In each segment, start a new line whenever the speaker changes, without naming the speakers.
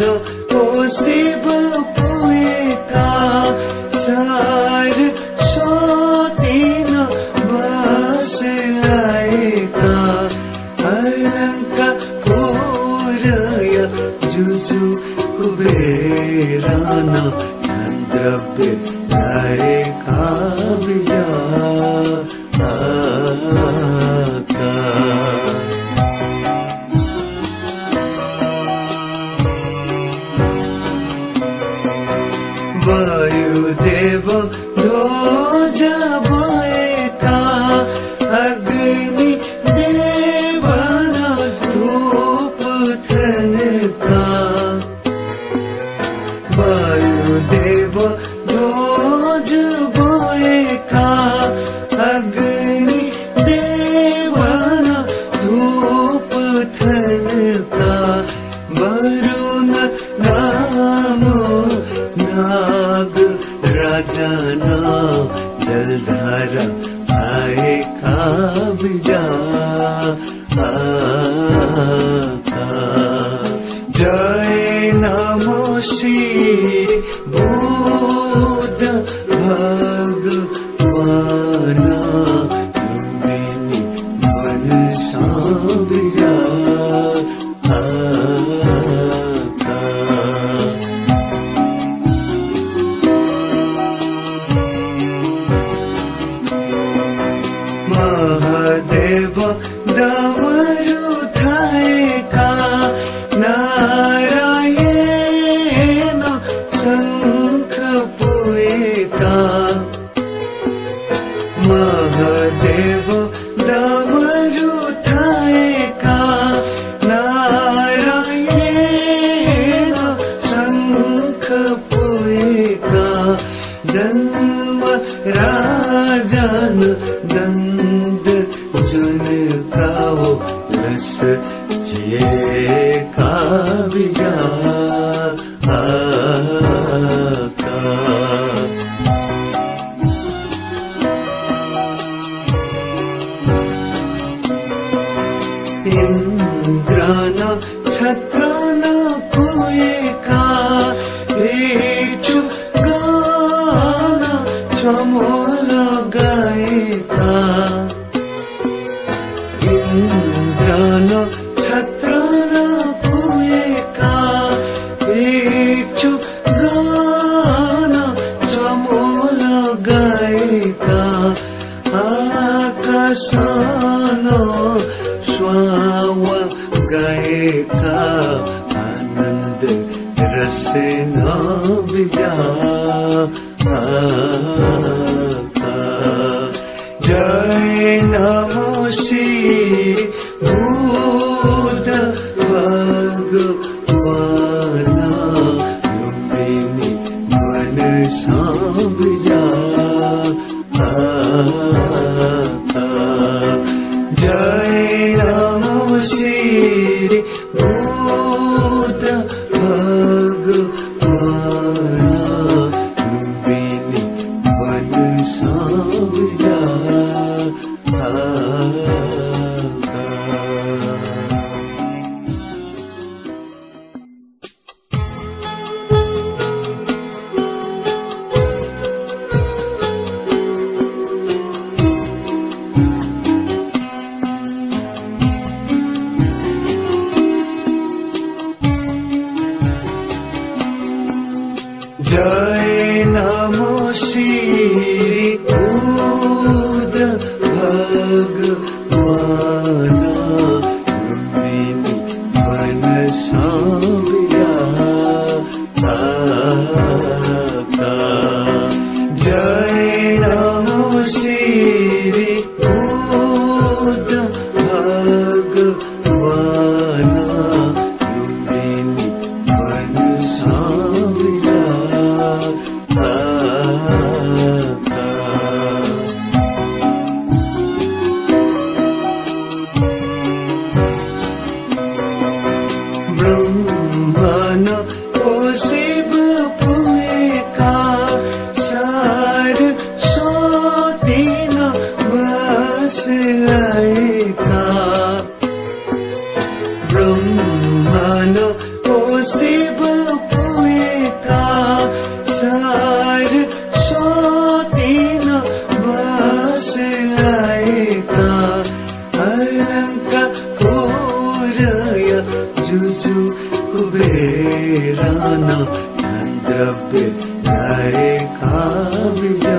लो कोसिब पुएका सार सोतिन बस लाएका अलङ्का कोरय जुजु कुबेरान द्रव्य लाएका बिज। You, devil, no jabai. जाना जलधारा आए खाब जा। जानो शी विशी You. जय नमो नमोषी कुबेरान द्रव्य लाएका बिजा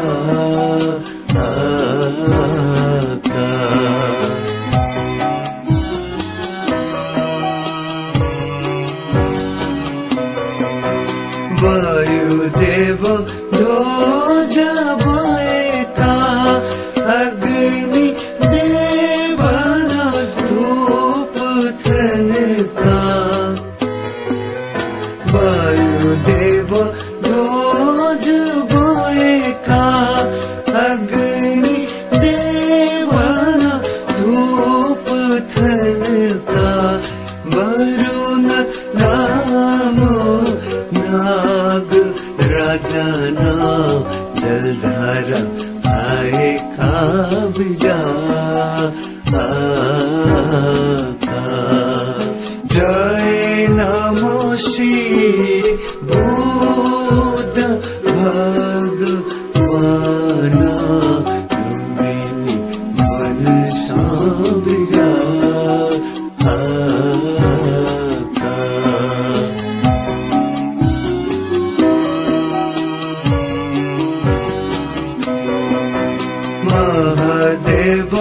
वायुदेव दो भएका वायुदेव बोए का अग्नि देवन धूप थनका वरुण नाम नाग राजाना बोध भगवाना मेरे मन सब जा महादेव